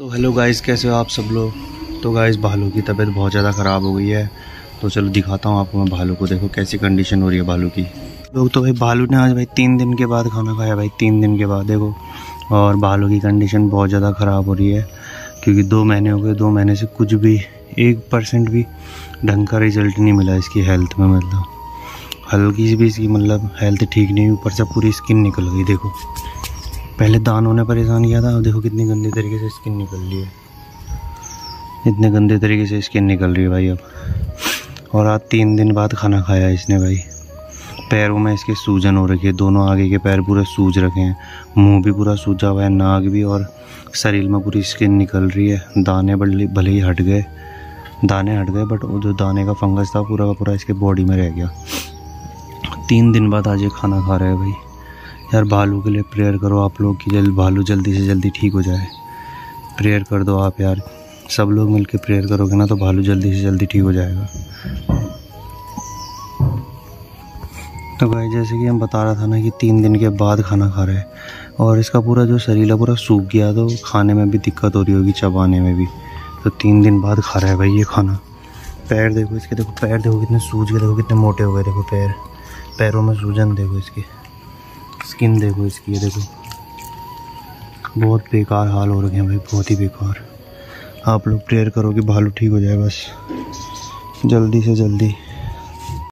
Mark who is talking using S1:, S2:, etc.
S1: तो hello guys कैसे हो आप सब लोग? तो गाइस भालू की तबीयत बहुत ज़्यादा ख़राब हो गई है। तो चलो दिखाता हूँ आपको मैं भालू को। देखो कैसी कंडीशन हो रही है भालू की। लोग तो भाई, भालू ने आज भाई तीन दिन के बाद खाना खाया भाई, तीन दिन के बाद, देखो। और भालू की कंडीशन बहुत ज़्यादा ख़राब हो रही है, क्योंकि दो महीने हो गए, दो महीने से कुछ भी, एक परसेंट भी ढंग का रिज़ल्ट नहीं मिला इसकी हेल्थ में मतलब। हल्की सी भी इसकी मतलब हेल्थ ठीक नहीं, ऊपर से पूरी स्किन निकल गई, देखो। पहले दानों ने परेशान किया था, अब देखो कितनी गंदी तरीके से स्किन निकल रही है। इतने गंदे तरीके से स्किन निकल रही है भाई अब। और आज तीन दिन बाद खाना खाया इसने भाई। पैरों में इसके सूजन हो रखी है, दोनों आगे के पैर पूरे सूज रखे हैं। मुँह भी पूरा सूजा हुआ है, नाक भी और शरीर में पूरी स्किन निकल रही है। दाने भले भले ही हट गए, दाने हट गए बट जो दाने का फंगस था, पूरा का पूरा इसके बॉडी में रह गया। तीन दिन बाद आज ये खाना खा रहे हैं भाई। यार भालू के लिए प्रेयर करो, आप लोग कि जल्द, भालू जल्दी से जल्दी ठीक हो जाए। प्रेयर कर दो आप यार। सब लोग मिलके प्रेयर करोगे ना तो भालू जल्दी से जल्दी ठीक हो जाएगा। तो भाई जैसे कि हम बता रहा था ना कि तीन दिन के बाद खाना खा रहे हैं। और इसका पूरा जो शरीर है, पूरा सूख गया तो खाने में भी दिक्कत हो रही होगी, चबाने में भी। तो तीन दिन बाद खा रहा है भाई ये खाना। पैर देखो इसके, देखो पैर देखो कितने सूज गए, देखो कितने मोटे हो गए, देखो पैर। पैरों में सूजन देखो इसके। स्किन देखो इसकी, ये देखो। बहुत बेकार हाल हो रखे हैं भाई, बहुत ही बेकार। आप लोग प्रेयर करो कि भालू ठीक हो जाए बस। जल्दी से जल्दी।